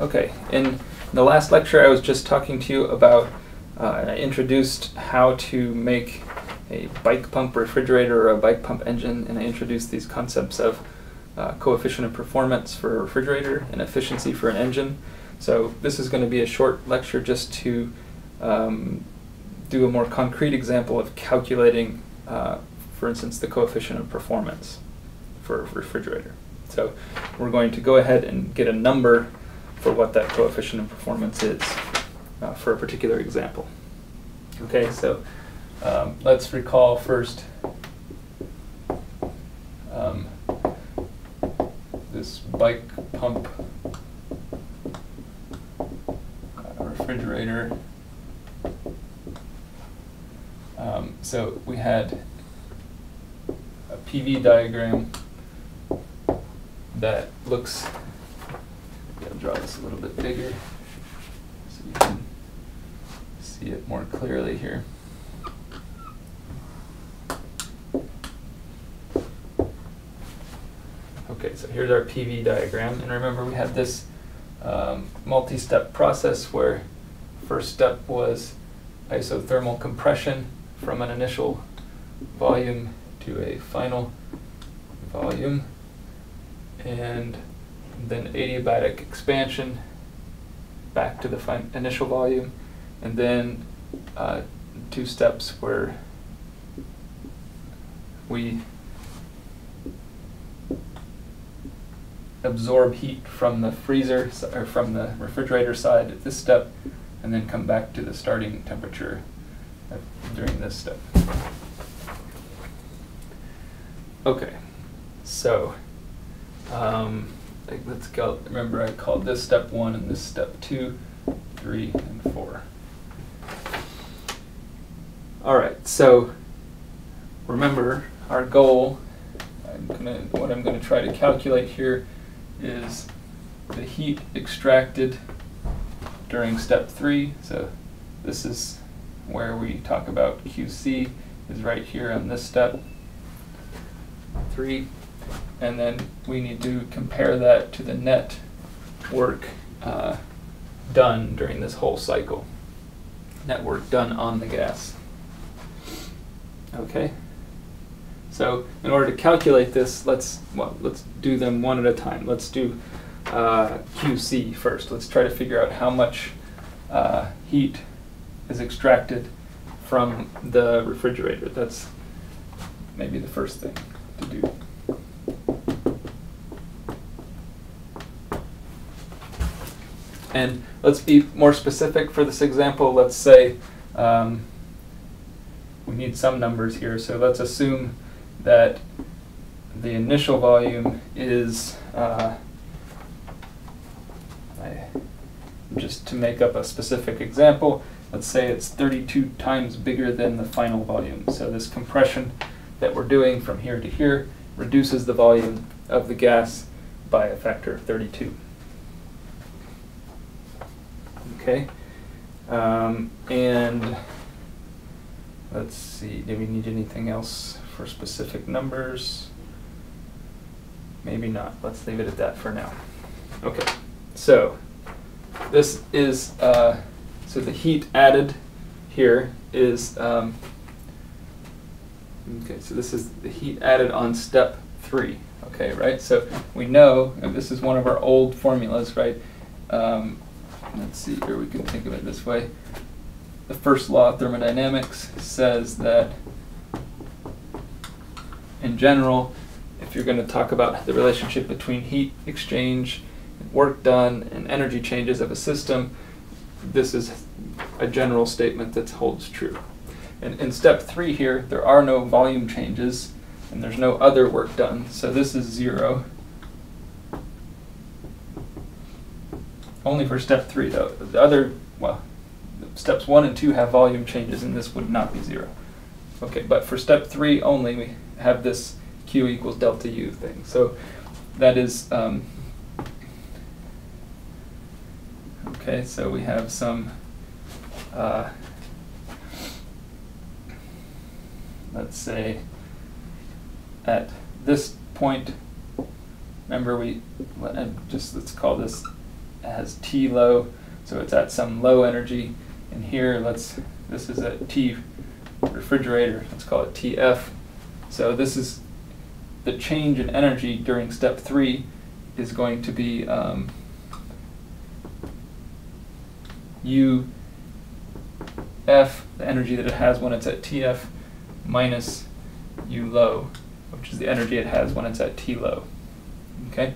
Okay, in the last lecture I was just talking to you about, uh, I introduced how to make a bike pump refrigerator or a bike pump engine, and I introduced these concepts of uh, coefficient of performance for a refrigerator and efficiency for an engine. So this is going to be a short lecture just to um, do a more concrete example of calculating, uh, for instance, the coefficient of performance for a refrigerator. So we're going to go ahead and get a number for what that coefficient of performance is uh, for a particular example. Okay, so um, let's recall first um, this bike pump uh, refrigerator. Um, so we had a PV diagram that looks, this a little bit bigger. So you can see it more clearly here. Okay, so here's our PV diagram, and remember we had this um, multi-step process where first step was isothermal compression from an initial volume to a final volume, and then adiabatic expansion back to the initial volume, and then uh, two steps where we absorb heat from the freezer or from the refrigerator side at this step and then come back to the starting temperature during this step. Okay, so um, let's go. Remember, I called this step one and this step two, three, and four. All right, so remember our goal. I'm gonna, what I'm going to try to calculate here is the heat extracted during step three. So this is where we talk about QC is right here on this step three. And then we need to compare that to the net work uh, done during this whole cycle. Net work done on the gas. Okay. So in order to calculate this, let's well, let's do them one at a time. Let's do uh, QC first. Let's try to figure out how much uh, heat is extracted from the refrigerator. That's maybe the first thing to do. And let's be more specific for this example. Let's say um, we need some numbers here. So let's assume that the initial volume is, uh, I, just to make up a specific example, let's say it's 32 times bigger than the final volume. So this compression that we're doing from here to here reduces the volume of the gas by a factor of 32. Okay, um, and let's see, do we need anything else for specific numbers? Maybe not. Let's leave it at that for now. Okay, so this is, uh, so the heat added here is, um, okay, so this is the heat added on step three, okay, right? So we know, this is one of our old formulas, right? Um, let's see here, we can think of it this way. The first law of thermodynamics says that in general, if you're going to talk about the relationship between heat exchange, work done, and energy changes of a system, this is a general statement that holds true. And in step three here, there are no volume changes, and there's no other work done, so this is zero. Only for step three, though. The other, well, steps one and two have volume changes, and this would not be zero. Okay, but for step three only, we have this Q equals delta U thing. So that is, um, okay, so we have some, uh, let's say, at this point, remember we, just let's call this has T low, so it's at some low energy. And here, let's, this is a T refrigerator, let's call it TF. So this is the change in energy during step three is going to be um, U F, the energy that it has when it's at TF, minus U low, which is the energy it has when it's at T low. Okay?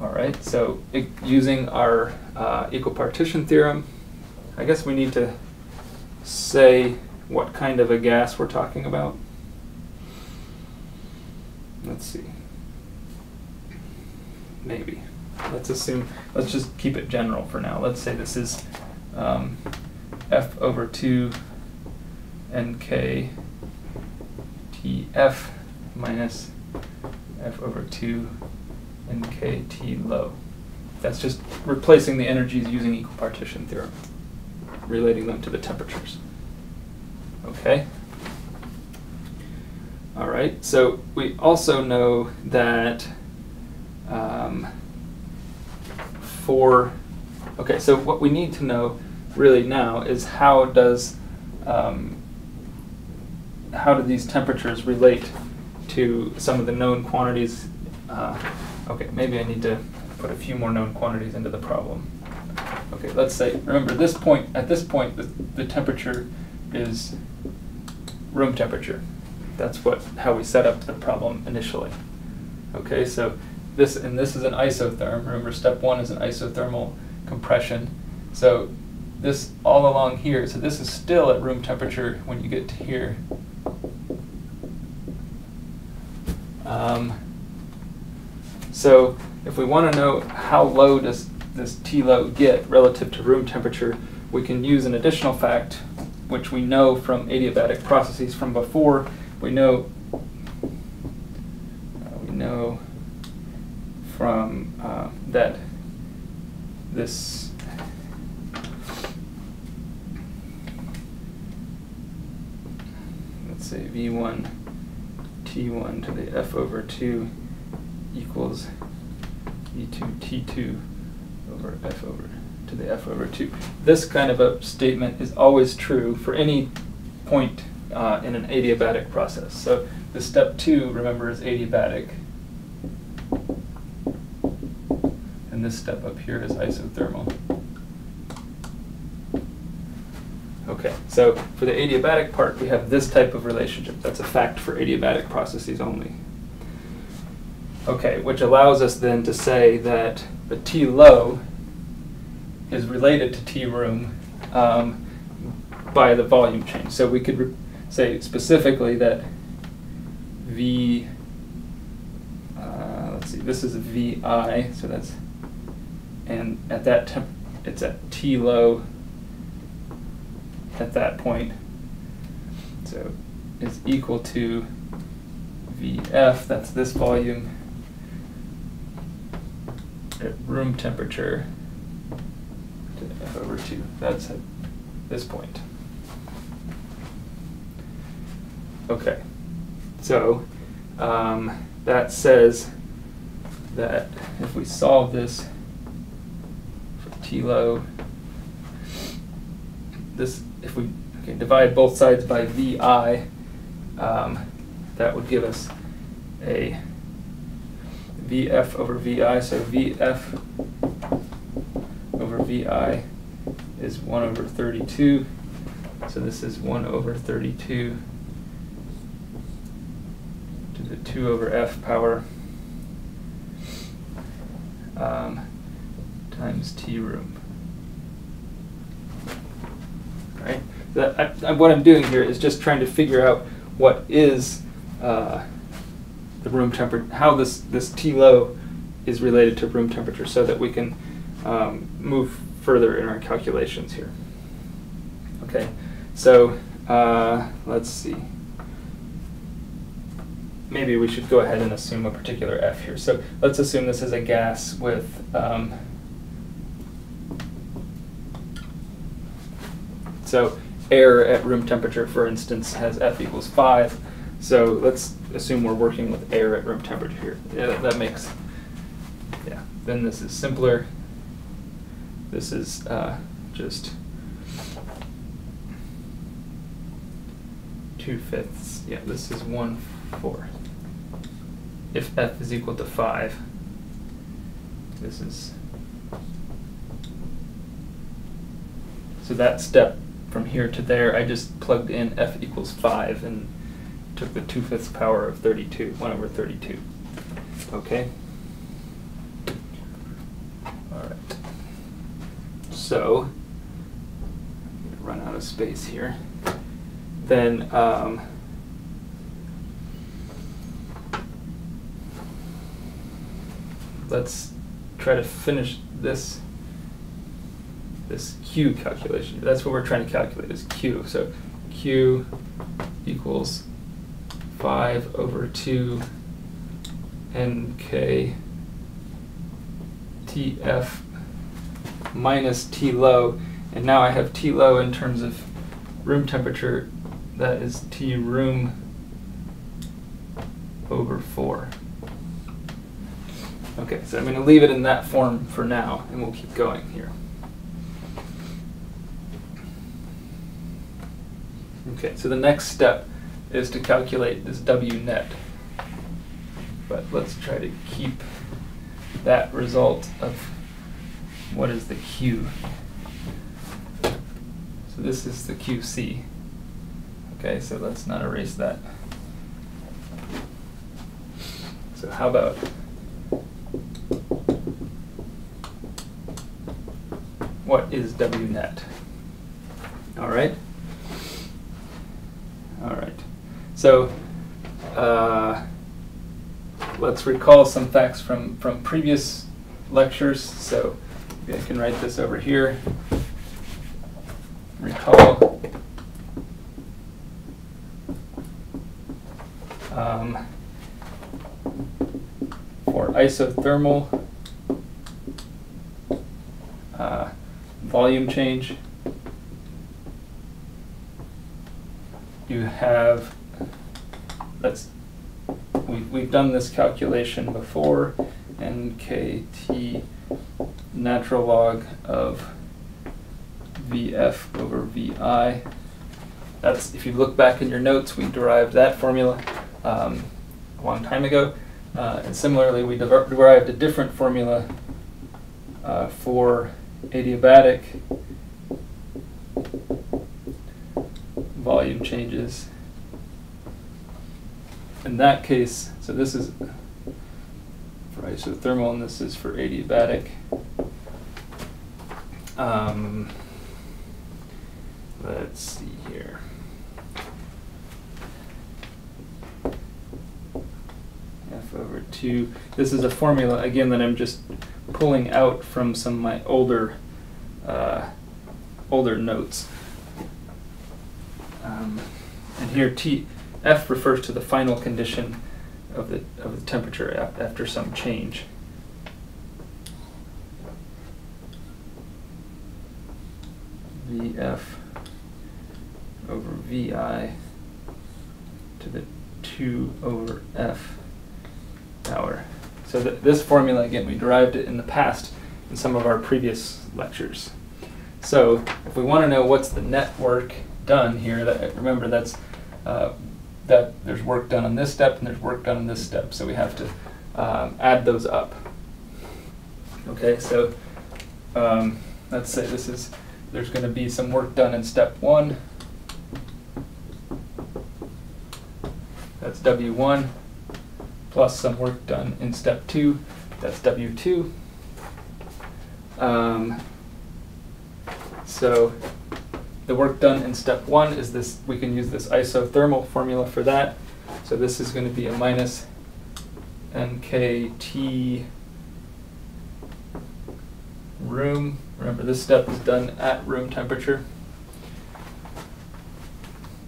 All right, so using our uh, equipartition theorem, I guess we need to say what kind of a gas we're talking about. Let's see. Maybe. Let's assume, let's just keep it general for now. Let's say this is um, f over 2 nk tf minus f over 2 nk t low. That's just replacing the energies using equipartition theorem, relating them to the temperatures. Okay? All right, so we also know that um, for, okay, so what we need to know really now is how does, um, how do these temperatures relate to some of the known quantities? Uh, okay, maybe I need to put a few more known quantities into the problem. Okay, let's say, remember this point, at this point, the, the temperature is room temperature. That's what how we set up the problem initially. Okay, so this and this is an isotherm. Remember, step one is an isothermal compression. So this all along here. So this is still at room temperature when you get to here. Um, so if we want to know how low does this T low get relative to room temperature, we can use an additional fact, which we know from adiabatic processes from before. We know uh, we know from uh, that this let's say v1 t1 to the f over 2 equals E2 t2 over f over to the f over 2. This kind of a statement is always true for any point uh, in an adiabatic process. So the step 2, remember, is adiabatic. And this step up here is isothermal. Okay, so for the adiabatic part, we have this type of relationship. That's a fact for adiabatic processes only. Okay, which allows us then to say that the T low is related to T room um, by the volume change. So we could say specifically that V, uh, let's see, this is VI, so that's, and at that temp, it's at T low at that point. So is equal to VF, that's this volume, at room temperature to F over 2. That's at this point. Okay, so um, that says that if we solve this for T low, this if we okay, divide both sides by VI, um, that would give us a VF over VI. So VF over VI is 1 over 32. So this is 1 over 32 to the 2 over F power um, times T room. Right? That, I, what I'm doing here is just trying to figure out what is uh, the room temperature, how this, this T low is related to room temperature so that we can um, move further in our calculations here. Okay, so uh, let's see. Maybe we should go ahead and assume a particular F here. So let's assume this is a gas with um, so air at room temperature, for instance, has F equals 5. So let's assume we're working with air at room temperature here. Yeah, that, that makes, yeah, then this is simpler. this is uh, just two fifths. Yeah, this is one fourth. If f is equal to five, this is so that step from here to there, I just plugged in f equals five and took the two fifths power of 32, one over 32. Okay. All right. So, run out of space here. Then, um, let's try to finish this this Q calculation. That's what we're trying to calculate is Q. So Q equals 5 over 2 NK TF minus T low. And now I have T low in terms of room temperature. That is T room over 4. Okay, so I'm going to leave it in that form for now, and we'll keep going here. Okay, so the next step is to calculate this W net. But let's try to keep that result of what is the Q. So this is the QC. Okay, so let's not erase that. So how about what is W net? All right. All right. So uh, let's recall some facts from, from previous lectures. So I can write this over here. Recall um, for isothermal uh, volume change, you have, let's, we, we've done this calculation before, nkt natural log of vf over vi. That's, if you look back in your notes, we derived that formula um, a long time ago. Uh, and similarly, we derived a different formula uh, for adiabatic volume changes. In that case, so this is for isothermal and this is for adiabatic. Um, let's see here. F over 2. This is a formula, again, that I'm just pulling out from some of my older, uh, older notes. Um, and here T, F refers to the final condition of the, of the temperature after some change. Vf over Vi to the 2 over F power. So th this formula, again, we derived it in the past in some of our previous lectures. So if we want to know what's the net work done here, that, remember that's uh, that there's work done on this step and there's work done on this step, so we have to um, add those up. Okay, so um, let's say this is, there's going to be some work done in step one. That's W1, plus some work done in step two. That's W2. Um, so the work done in step one is this, we can use this isothermal formula for that. So this is going to be a minus nkt room. Remember this step is done at room temperature.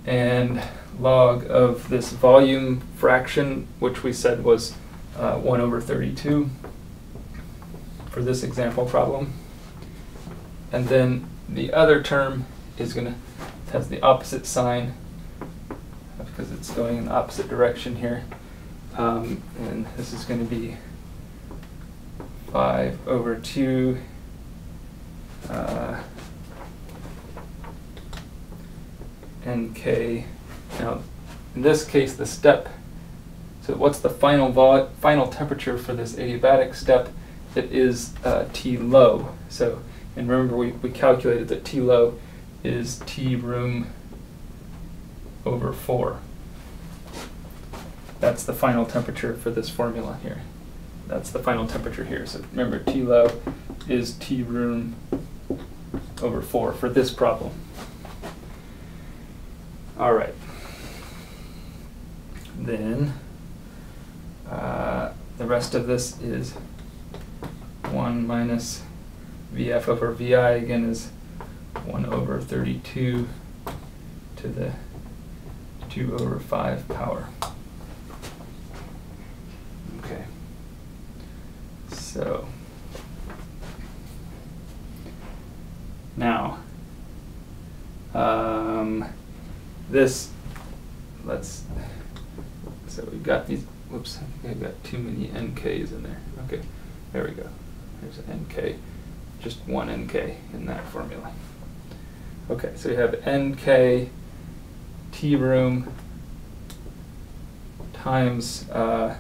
And log of this volume fraction, which we said was uh, 1 over 32 for this example problem. And then the other term is going to has the opposite sign because it's going in the opposite direction here. Um, and this is going to be 5 over 2 uh, nk. Now, in this case, the step, so what's the final, final temperature for this adiabatic step? It is uh, T low. So, and remember we, we calculated that T low is T room over 4. That's the final temperature for this formula here. That's the final temperature here. So remember, T low is T room over 4 for this problem. All right. Then uh, the rest of this is 1 minus VF over VI again is 1 over 32 to the 2 over 5 power. Okay. So now um, this let's so we've got these whoops I've got too many NKs in there. Okay, there we go. There's an NK, just one NK in that formula. Okay, so we have NK T room times, uh,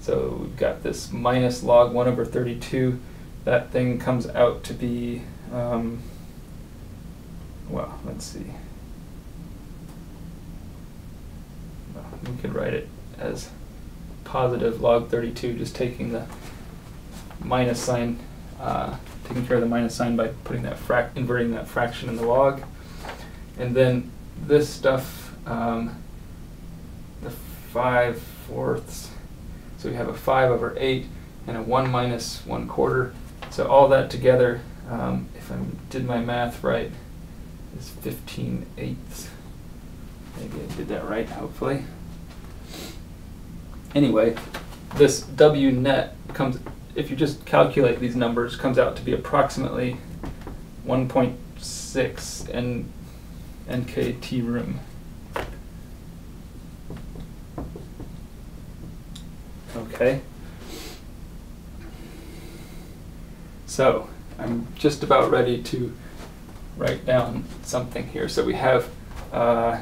so we've got this minus log 1 over 32. That thing comes out to be, um, well, let's see. We could write it as positive log 32, just taking the minus sign, uh, taking care of the minus sign by putting that frac inverting that fraction in the log. And then this stuff, um, the 5 fourths, so we have a 5 over 8 and a 1 minus 1 quarter. So all that together, um, if I did my math right, is 15 eighths. Maybe I did that right, hopefully. Anyway, this W net comes, if you just calculate these numbers, comes out to be approximately 1.6 N NKT room. Okay. So I'm just about ready to write down something here. So we have uh,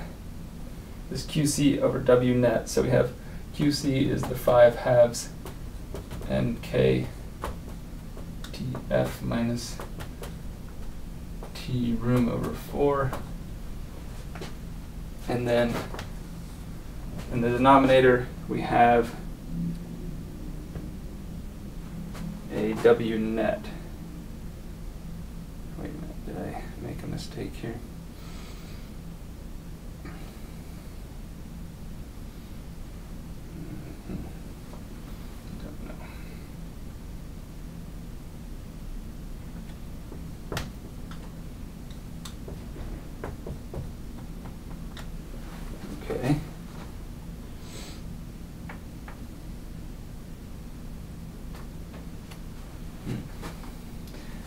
this QC over W net. So we have QC is the 5 halves NK TF minus T room over 4. And then in the denominator we have a W net. Wait a minute, did I make a mistake here? Don't know. Okay.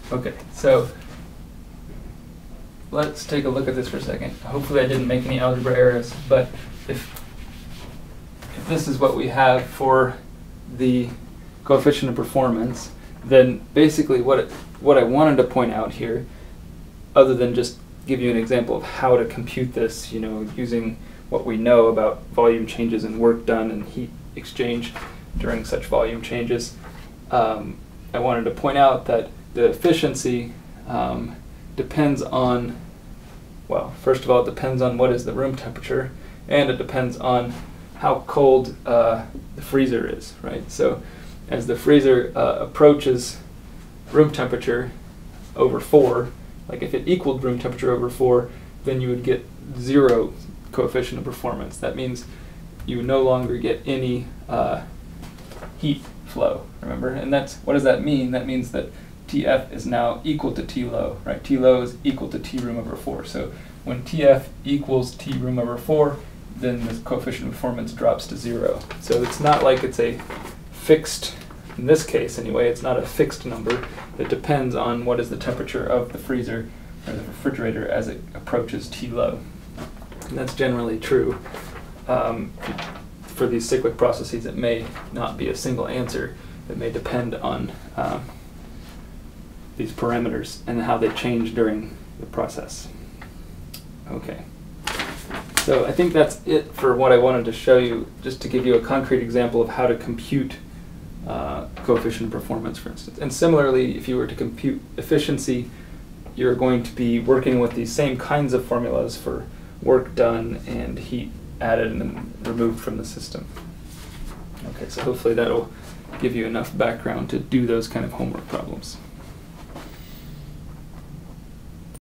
Okay, so let's take a look at this for a second. Hopefully I didn't make any algebra errors, but if, if this is what we have for the coefficient of performance, then basically what, it, what I wanted to point out here, other than just give you an example of how to compute this, you know, using what we know about volume changes and work done and heat exchange during such volume changes, um, I wanted to point out that the efficiency um, depends on, well, first of all, it depends on what is the room temperature, and it depends on how cold uh, the freezer is, right? So as the freezer uh, approaches room temperature over 4, like if it equaled room temperature over 4, then you would get zero coefficient of performance. That means you no longer get any uh, heat flow, remember? And that's, what does that mean? That means that TF is now equal to T low, right? T low is equal to T room over 4. So when TF equals T room over 4, then the coefficient of performance drops to 0. So it's not like it's a fixed, in this case anyway, it's not a fixed number. It depends on what is the temperature of the freezer or the refrigerator as it approaches T low. And that's generally true. Um, for these cyclic processes, it may not be a single answer. It may depend on um, these parameters and how they change during the process. Okay. So I think that's it for what I wanted to show you, just to give you a concrete example of how to compute uh, coefficient performance, for instance. And similarly, if you were to compute efficiency, you're going to be working with these same kinds of formulas for work done and heat added and removed from the system. Okay, so hopefully that'll give you enough background to do those kind of homework problems.